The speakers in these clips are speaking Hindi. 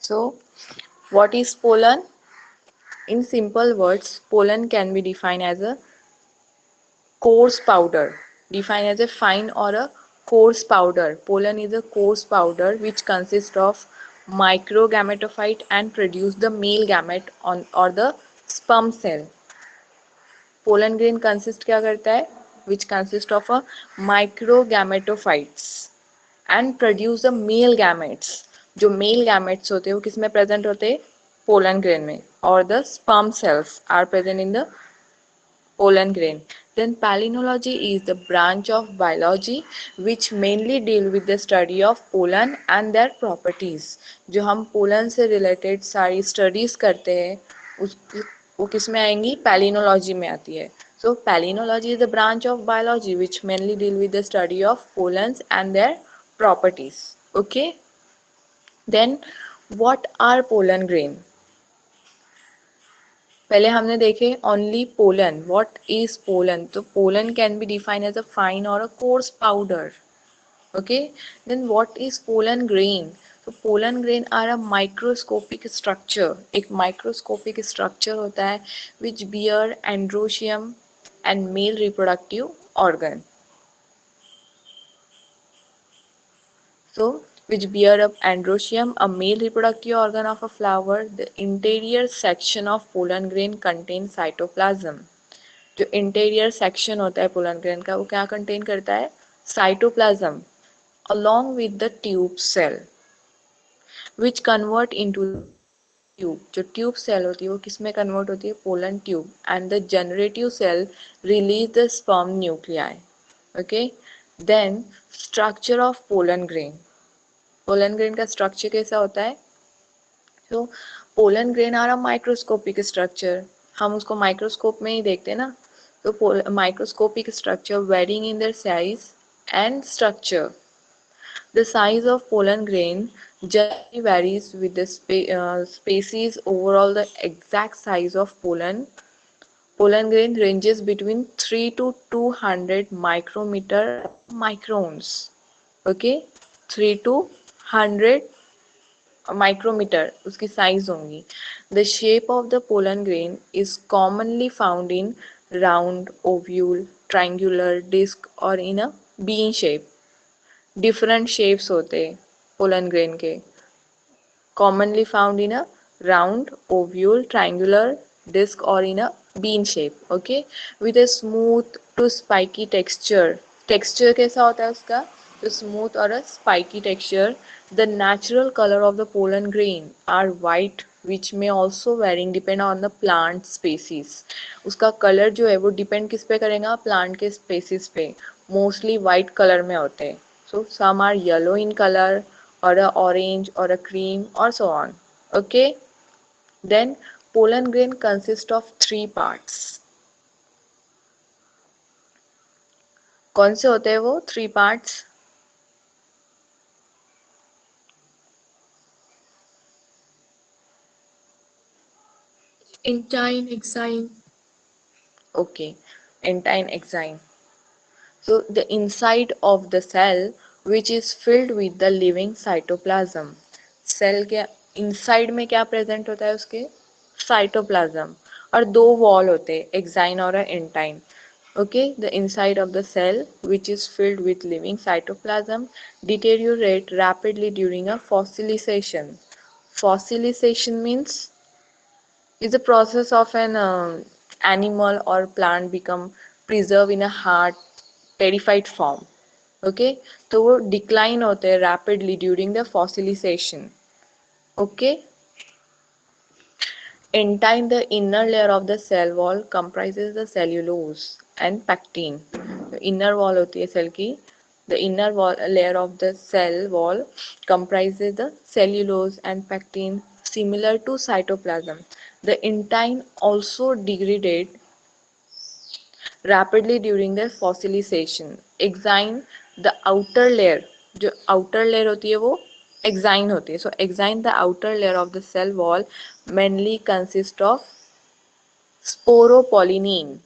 So, what is pollen? In simple words, pollen can be defined as a coarse powder, defined as a fine or a coarse powder. Pollen is a coarse powder which consists of microgametophyte and produce the male gamete on or the sperm cell. Pollen grain consist क्या करता है? Which consist of a microgametophytes and produce the male gametes. जो मेल गैमेट्स होते हैं, वो किसमें प्रेजेंट होते हैं? पोलन ग्रेन में. और the sperm cells are present in the pollen grain then palynology is the branch of biology which mainly deal with the study of pollen and their properties जो हम पोलन से रिलेटेड सारी स्टडीज़ करते हैं, उस, वो किसमें आएँगी? पैलिनोलॉजी में आती है. So palynology is the branch of biology which mainly deal with the study of pollen and their properties okay? Then what are pollen grain पहले हमने देखे only pollen what is pollen तो pollen can be define as a fine और a coarse powder okay then what is pollen grain तो pollen grain are a microscopic structure एक माइक्रोस्कोपिक स्ट्रक्चर होता है which bear androecium and male reproductive organ so which bear up androecium, a male reproductive organ of a flower. The interior section of pollen grain contains cytoplasm. जो इंटीरियर सेक्शन होता है पोलन ग्रेन का वो क्या कंटेन करता है cytoplasm along with the tube cell which convert into tube जो ट्यूब सेल होती है वो किसमें कन्वर्ट होती है pollen tube and the generative cell release the sperm nuclei okay then structure of pollen grain pollen grain का स्ट्रक्चर कैसा होता है? तो pollen grain are a microscopic structure हम उसको माइक्रोस्कोप में ही देखते हैं ना। तो microscopic structure varying in their size and structure the size of pollen grain generally varies with the species overall the exact size of pollen. Pollen grain ranges between three to two hundred micrometre microns okay three to hundred micrometre उसकी साइज़ होंगी। The shape of the pollen grain is commonly found in round ovule triangular disc और in a bean shape different shapes होते पोलन ग्रेन के। Commonly found in a round ovule triangular disc और in a bean shape okay with a smooth to spiky texture texture कैसा होता है उसका? तो स्मूथ और a spiky texture The natural color of the pollen grain are white which may also varying depend on the plant species. उसका कलर जो है वो डिपेंड किस पे करेगा प्लांट के स्पेसिस पे मोस्टली वाइट कलर में होते हैं so some are yellow in colour और अ ऑरेंज और अ क्रीम और so on okay then pollen grain consist of three parts कौन से होते हैं वो three parts Entine exine. Okay, entine exine. So the inside of the cell which is filled with the living cytoplasm. Cell के inside में क्या present होता है उसके cytoplasm और दो wall होते हैं exine और entine. Okay, the inside of the cell which is filled with living cytoplasm deteriorate rapidly during a fossilization. Fossilization means is the process of an uh, animal or plant become preserved in a hard terrified form okay तो वो decline होते हैं rapidly during the fossilization okay entine the inner layer of the cell wall comprises the cellulose and pectin the inner wall होती है cell की the inner wall layer of the cell wall comprises the cellulose and pectin similar to cytoplasm The intine also degraded rapidly during their fossilization. Exine, the outer layer, जो outer layer होती है वो exine होती है. So exine, the outer layer of the cell wall, mainly consist of sporopollenin.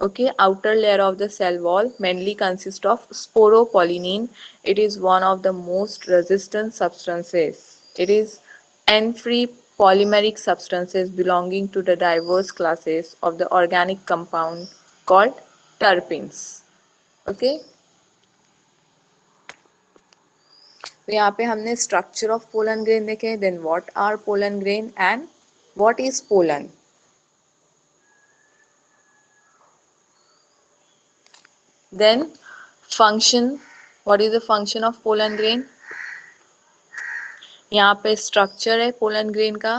Okay, outer layer of the cell wall mainly consists of sporopollenin. It is one of the most resistant substances. It is N-free polymeric substances belonging to the diverse classes of the organic compound called terpenes. Okay. तो यहाँ पे हमने स्ट्रक्चर ऑफ पोलन ग्रेन देखे then what are pollen grain and what is pollen then function what is the function of pollen grain यहाँ पे स्ट्रक्चर है पोलन ग्रेन का।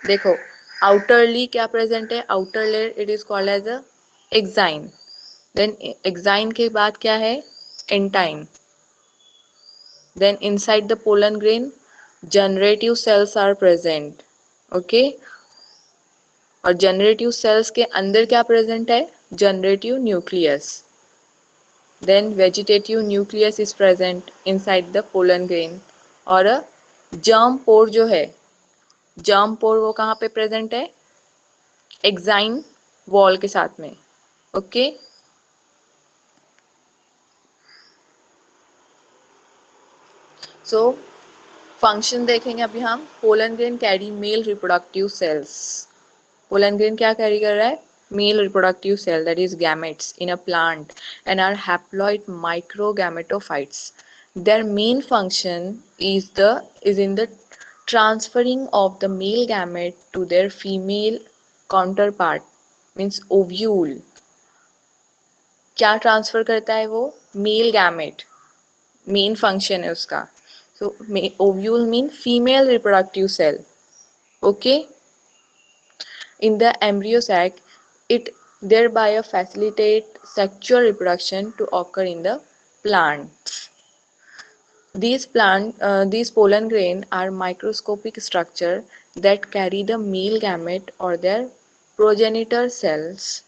देखो आउटरली क्या प्रेजेंट है? Outer layer it is called as exine then exine के बाद क्या है? Intine then, inside the pollen grain generative cells are present. Okay? और जनरेटिव सेल्स के अंदर क्या प्रेजेंट है? Generative nucleus then vegetative nucleus is present inside the pollen grain और जर्म पोर जो है जर्म पोर वो कहाँ पे प्रेजेंट है? एक्साइन वॉल के साथ में ओके okay? so, फ़ंक्शन देखेंगे अभी हम pollen grain carry male reproductive cells pollen grain क्या कैरी कर रहा है? Reproductive cell that is gametes in a plant and are haploid microgametophytes their main function is the is in the transferring of the male gamete to their female counterpart means ovule क्या ट्रांसफ़र करता है वो मेल गैमेट मेन फ़ंक्शन है उसका So ovule mean female reproductive cell. Okay. In the embryo sac, it thereby facilitate sexual reproduction to occur in the plants. These plant, uh, these pollen grain are microscopic structure that carry the male gamete or their progenitor cells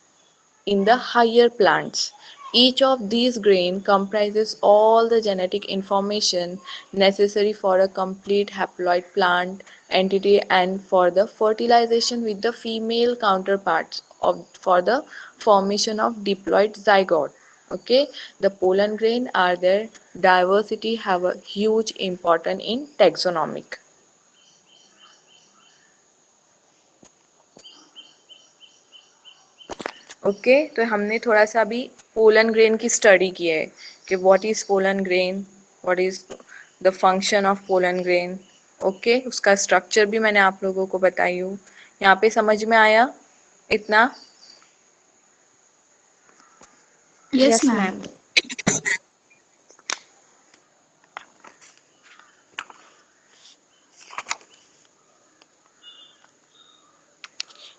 in the higher plants. Each of these grain comprises all the genetic information necessary for a complete haploid plant entity and for the fertilization with the female counterparts of for the formation of diploid zygote okay the pollen grain are their diversity have a huge importance in taxonomic okay okay, तो हमने थोड़ा सा अभी पोलन ग्रेन की स्टडी की है कि what is pollen grain what is the function of pollen grain okay उसका स्ट्रक्चर भी मैंने आप लोगों को बताई हूँ यहाँ पे समझ में आया इतना? यस मैम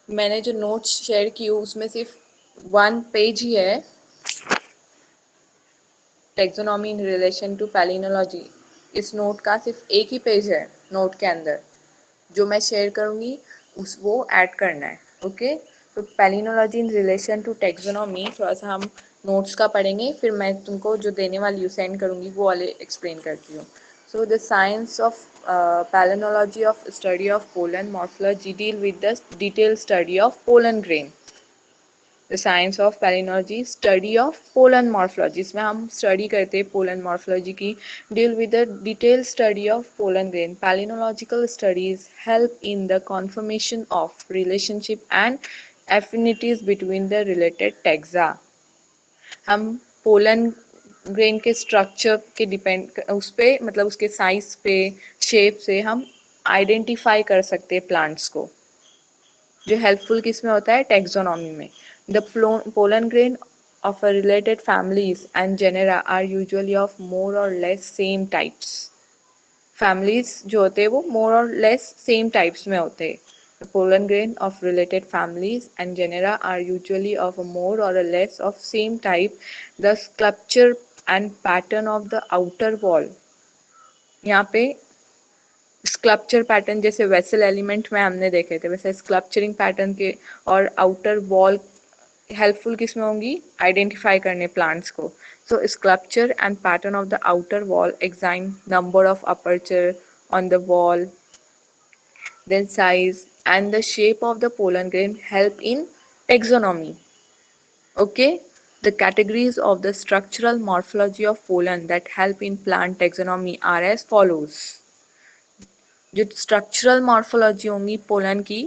मैंने जो नोट्स शेयर की उसमें सिर्फ़ वन पेज ही है। Taxonomy in relation to palynology इस नोट का सिर्फ़ एक ही पेज है नोट के अंदर। जो मैं शेयर करूँगी उस वो ऐड करना है ओके तो palynology in relation to taxonomy थोड़ा सा हम नोट्स का पढ़ेंगे, फिर मैं तुमको जो देने वाली हूँ सेंड करूँगी, वो वाले एक्सप्लेन करती हूँ। So the science of palynology of study of pollen morphology deal with the detail study of pollen grain the science of palynology study of pollen morphology इसमें हम स्टडी करते हैं पोलन मॉर्फोलॉजी की deal with the detail study of pollen grain palynological studies help in the confirmation of relationship and affinities between the related taxa हम पोलन ग्रेन के स्ट्रक्चर के डिपेंड उस पर मतलब उसके साइज़ पे शेप से हम आइडेंटिफाई कर सकते हैं प्लांट्स को जो हेल्पफुल किसमें होता है टेक्सोनॉमी में The pollen grain of a related families and genera are usually of more or less same types. Families जो होते हैं वो more or less same types में होते हैं. The pollen of related families and genera are usually of a more or a less of same type. The sculpture and pattern of the outer wall. यहाँ पे स्कल्पचर पैटर्न जैसे वेसल एलिमेंट में हमने देखे थे, वैसे स्कल्पचरिंग पैटर्न के और आउटर वॉल हेल्पफुल किसमें होंगी आइडेंटिफाई करने प्लांट्स को so sculpture and pattern of the outer wall exine number of aperture on the wall then size and the shape of the pollen grain help in taxonomy. Okay, the categories of the structural morphology of pollen that help in plant taxonomy are as follows. जो स्ट्रक्चरल मॉर्फोलॉजी होंगी पोलन की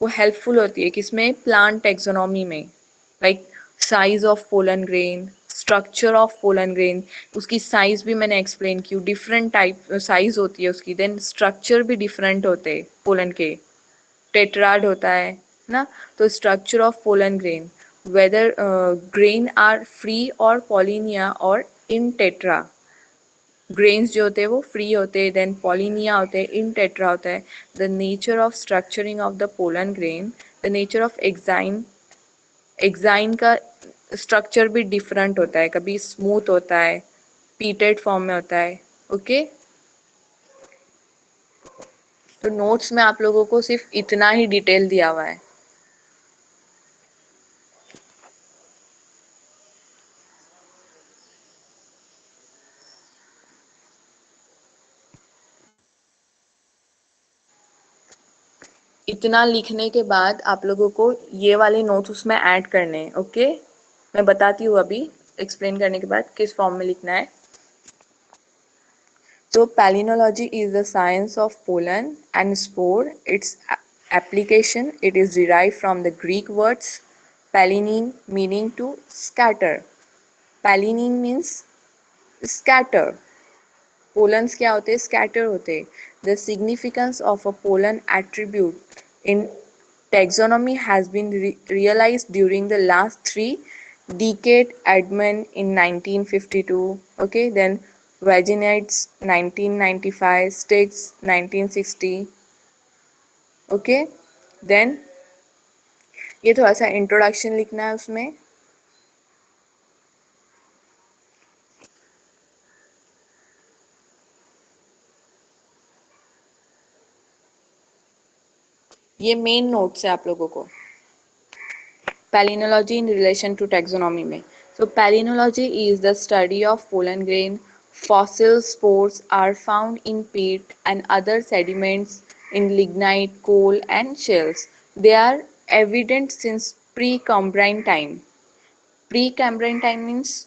वो हेल्पफुल होती है किसमें प्लांट टेक्सोनॉमी में like size of pollen grain Structure of pollen grain उसकी साइज़ भी मैंने एक्सप्लेन की डिफरेंट टाइप साइज़ होती है उसकी देन स्ट्रक्चर भी डिफरेंट होते हैं पोलन के टेट्राड होता है, ना? तो structure of pollen grain whether grain are free और पॉलिनिया और इन टेट्रा ग्रेन्स जो होते हैं वो फ्री होते हैं देन पॉलिनिया होते हैं इन टेट्रा होता है. The nature of structuring of the pollen grain the nature of exine exine का स्ट्रक्चर भी डिफरेंट होता है, कभी स्मूथ होता है पीटेड फॉर्म में होता है ओके तो नोट्स में आप लोगों को सिर्फ़ इतना ही डिटेल दिया हुआ है। इतना लिखने के बाद आप लोगों को ये वाले नोट्स उसमें ऐड करने हैं ओके मैं बताती हूँ अभी एक्सप्लेन करने के बाद किस फॉर्म में लिखना है। तो palynology is the science of pollen and spore its application it is derive from the Greek words palynein meaning to scatter palynein means scatter pollens क्या होते हैं? स्कैटर होते the significance of a pollen attribute in taxonomy has been realise during the last three decade Edmund in 1952 okay then Vaginites 1995 Sticks 1960 okay then ये थोड़ा सा इंट्रोडक्शन लिखना है उसमें ये मेन नोट्स है आप लोगों को palynology in relation to taxonomy में so palynology is the study of pollen grain fossil spores are found in peat and other sediments in lignite coal and shales they are evident since Precambrian time Precambrian time means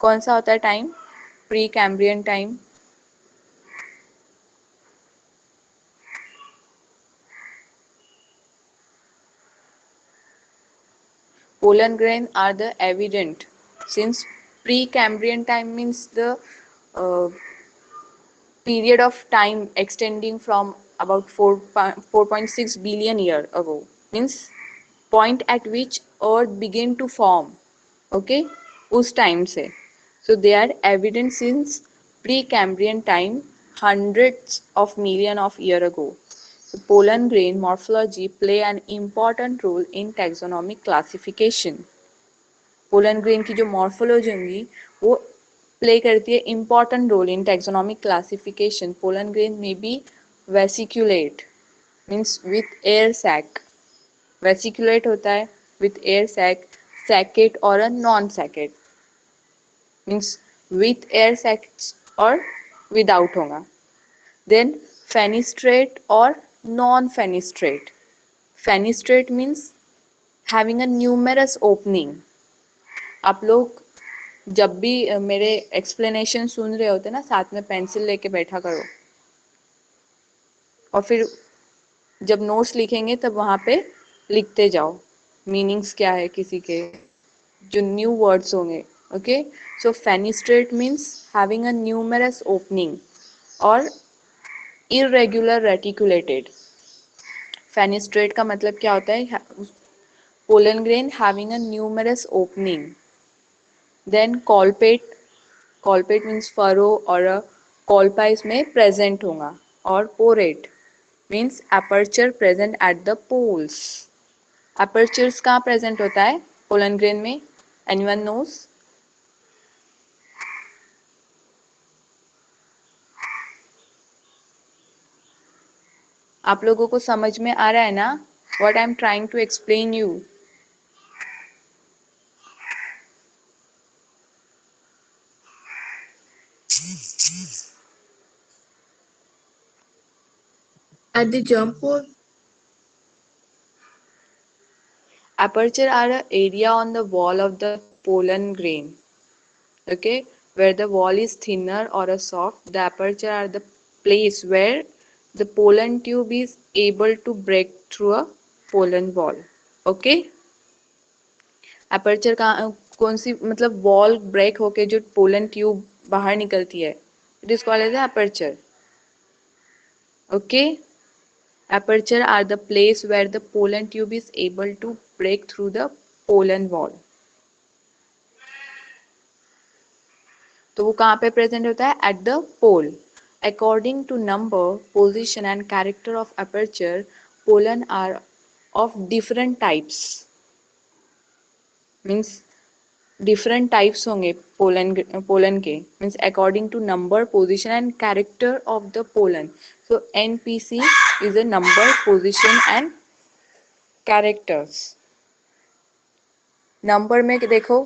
कौन सा होता है time Precambrian time pollen grain are the evident. Since pre-Cambrian time means the uh, period of time extending from about 4, 4.6 billion year ago. Means point at which earth began to form. Okay? Us time se. So they are evident since pre-cambrian time hundreds of million of year ago so pollen grain morphology play an important role in taxonomic classification. Pollen grain की जो मॉर्फोलॉजी होंगी, वो प्ले करती है important role in taxonomic classification pollen grain में be vesiculate means with air sac vesiculate होता है विथ एयर सैक सैकेट और अ non saccate means with air sac और विदाउट होगा. देन फेनिस्ट्रेट और non-fenestrate. Fenestrate means having a numerous opening. आप लोग जब भी मेरे एक्सप्लेनेशन सुन रहे होते ना, साथ में पेंसिल लेके बैठा करो और फिर जब नोट्स लिखेंगे, तब वहाँ पे लिखते जाओ मीनिंग्स क्या है किसी के, जो न्यू वर्ड्स होंगे okay so fenestrate means having a numerous opening और इरेगुलर रेटिकुलेटेड फेनिस्ट्रेट का मतलब क्या होता है? Pollen grain having a numerous opening then colpate colpate means furrow और कॉलपा इसमें प्रेजेंट होगा और porate means aperture present at the poles apertures कहाँ प्रेजेंट होता है? पोलन ग्रेन में. एनीवन नोस आप लोगों को समझ में आ रहा है ना what I am trying to explain you At the germ pore, Aperture are a area on the wall of the pollen grain. Okay, where the wall is thinner or a soft, the aperture are the place where the pollen tube is able to break through a pollen wall. Okay. Aperture का कौन सी मतलब वॉल ब्रेक होके जो पोलन ट्यूब बाहर निकलती है it is called as aperture okay aperture are the place where the pollen tube is able to break through the pollen wall तो वो कहाँ पे प्रेजेंट होता है at the pole according to number position and character of aperture pollen are of different types means different types होंगे पोलन पोलन के means according to number position and character of the pollen so NPC is a number position and characters number में देखो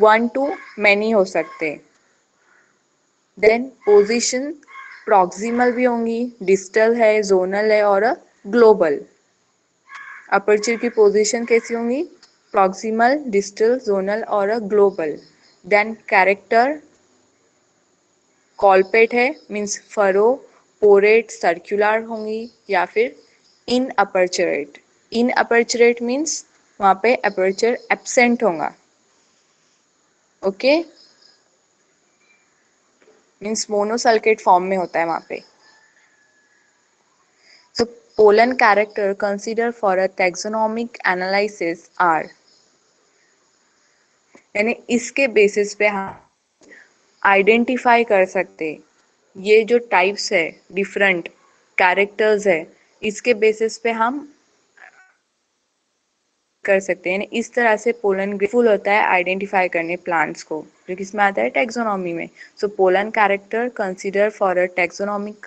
वन टू मैनी हो सकते. देन पोजिशन प्रॉक्सिमल भी होंगी डिस्टल है जोनल है और ग्लोबल अपर्चर की पोजीशन कैसी होंगी? प्रॉक्सिमल डिस्टल जोनल और ग्लोबल देन कैरेक्टर कॉलपेट है मींस फरो पोरेट सर्कुलर होंगी या फिर इन अपर्चरेट इन अपर्चरेट मींस वहाँ पे अपर्चर एबसेंट होगा. ओके मींस मोनोसल्केट फॉर्म में होता है वहाँ पे। So pollen character considered for a taxonomic analysis are, यानी इसके बेसिस पे हम आइडेंटिफाई कर सकते ये जो टाइप्स है डिफरेंट कैरेक्टर्स है, इसके बेसिस पे हम कर सकते हैं। इस तरह से पोलन फुल होता है आइडेंटिफाई करने प्लांट्स को। जो किसमें आता है टेक्सोनॉमी में। So pollen character consider for a taxonomic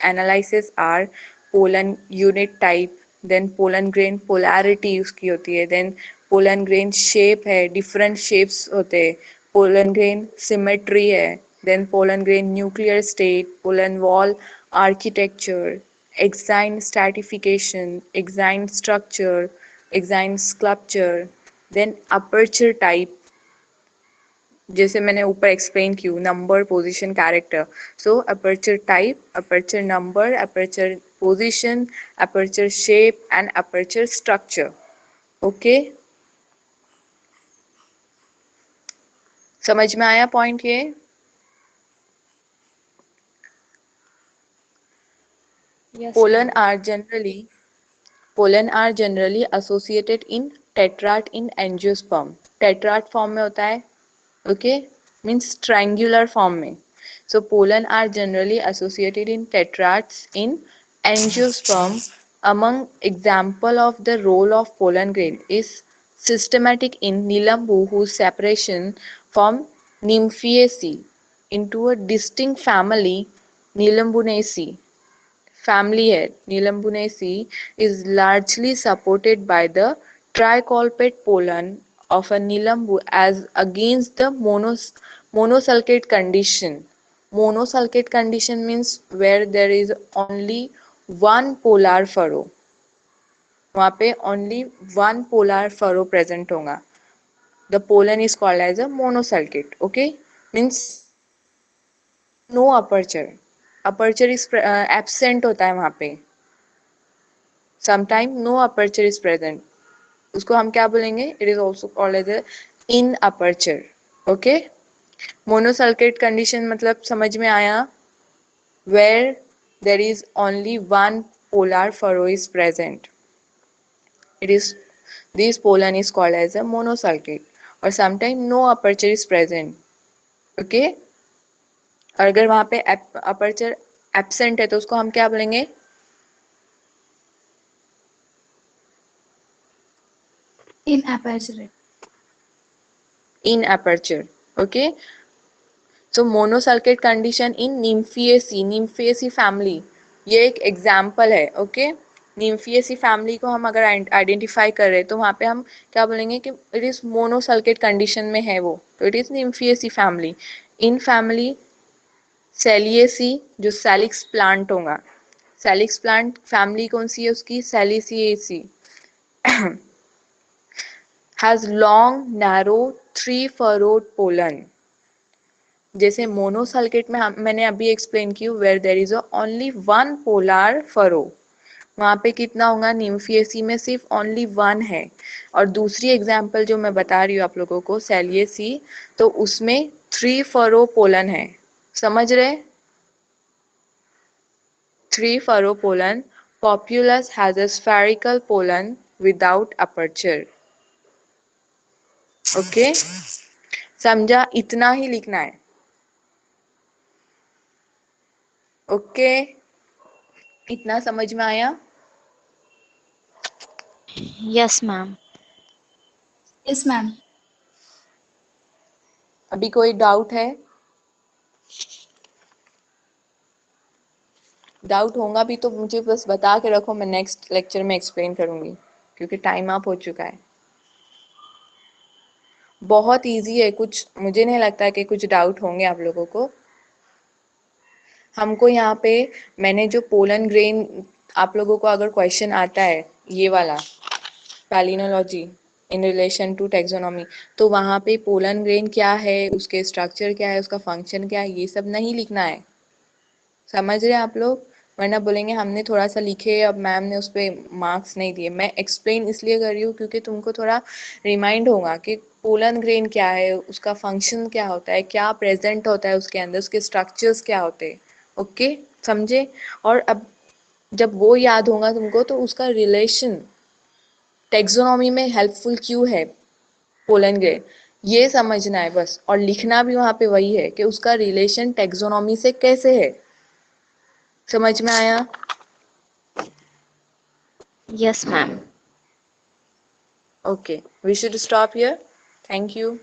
analysis are pollen unit type then pollen grain polarity उसकी होती है देन पोलन ग्रेन शेप है डिफरेंट शेप्स होते हैं। पोलन ग्रेन सिमेट्री है then pollen grain nuclear state pollen wall architecture exine stratification exine structure exine sculpture then aperture type जैसे मैंने ऊपर एक्सप्लेन की number position character so aperture type aperture number aperture position aperture shape and aperture structure okay समझ में आया पॉइंट ये? Yes, pollen are generally pollen are generally associated in tetrad in angiosperm. Tetrad form में होता है? Okay? Means triangular form में so pollen are generally associated in tetrads in angiosperm among example of the role of pollen grain is systematic in Nilambu whose separation from Nymphaceae into a distinct family Nilambunaceae family head Nilambunaceae is largely supported by the tricolpate pollen of a Nilambu as against the monos, monosulcate condition. Monosulcate condition means where there is only one polar furrow. वहाँ पे only one polar furrow present होगा. The pollen is called as a monosulcate. Okay, means no aperture. Is uh, absent होता है वहाँ पे. Sometime no aperture is present. उसको हम क्या बोलेंगे? It is also called as in aperture okay monosulcate condition मतलब समझ में आया? Where there is only one polar furrow is present it is this pollen is called as a monosulcate और sometime no aperture is present okay और अगर वहाँ पे अपर्चर एबसेंट है तो उसको हम क्या बोलेंगे? In aperture. In aperture, okay? So, monosulcate condition in nymphaceae nymphaceae family. ये एक एग्ज़ाम्पल है ओके निम्फियसी फैमिली को हम अगर आइडेंटिफाई कर रहे हैं तो वहाँ पे हम क्या बोलेंगे कि इट इज़ मोनोसल्केट कंडीशन में है वो। तो it is Nymphaeaceae family in family Salicaceae जो सेलिक्स प्लांट होगा। सेलिक्स प्लांट फैमिली कौन सी है उसकी? Salicaceae has long narrow three furrowed pollen जैसे मोनोसल्केट में हम मैंने अभी एक्सप्लेन की where there is only one polar furrow वहाँ पे कितना होगा? निम्फियसी में सिर्फ़ ओनली वन है। और दूसरी एग्ज़ाम्पल जो मैं बता रही हूँ आप लोगों को सेलियसी तो उसमें थ्री फरो पोलन है। समझ रहे? Three furrow pollen Populus has a spherical pollen without aperture okay समझा? इतना ही लिखना है। ओके इतना समझ में आया? Yes ma'am Yes, ma'am. अभी कोई डाउट है? डाउट होगा भी तो मुझे बस बता के रखो मैं नेक्स्ट लेक्चर में एक्सप्लेन करूँगी क्योंकि टाइम अप हो चुका है। बहुत इजी है। कुछ, मुझे नहीं लगता कि कुछ डाउट होंगे आप लोगों को। हमको यहाँ पे, मैंने जो पोलन ग्रेन आप लोगों को अगर क्वेश्चन आता है, ये वाला palynology in relation to taxonomy तो वहाँ पे पोलन ग्रेन क्या है, उसके स्ट्रक्चर क्या है, उसका फ़ंक्शन क्या है, ये सब नहीं लिखना है। समझ रहे हैं आप लोग? वरना बोलेंगे, हमने थोड़ा सा लिखे, अब मैम ने उस पर मार्क्स नहीं दिए। मैं एक्सप्लेन इसलिए कर रही हूँ, क्योंकि तुमको थोड़ा रिमाइंड होगा कि पोलन ग्रेन क्या है? उसका फ़ंक्शन क्या होता है? क्या प्रेजेंट होता है उसके अंदर? उसके स्ट्रक्चर्स क्या होते हैं? ओके समझे? और अब जब वो याद होगा तुमको तो उसका रिलेशन टेक्सोनॉमी में हेल्पफुल क्यों है? Pollen grain. ये समझना है बस। और लिखना भी वहाँ पे वही है कि उसका रिलेशन टेक्सोनॉमी से कैसे है। समझ में आया? Yes ma'am okay we should stop here? Thank you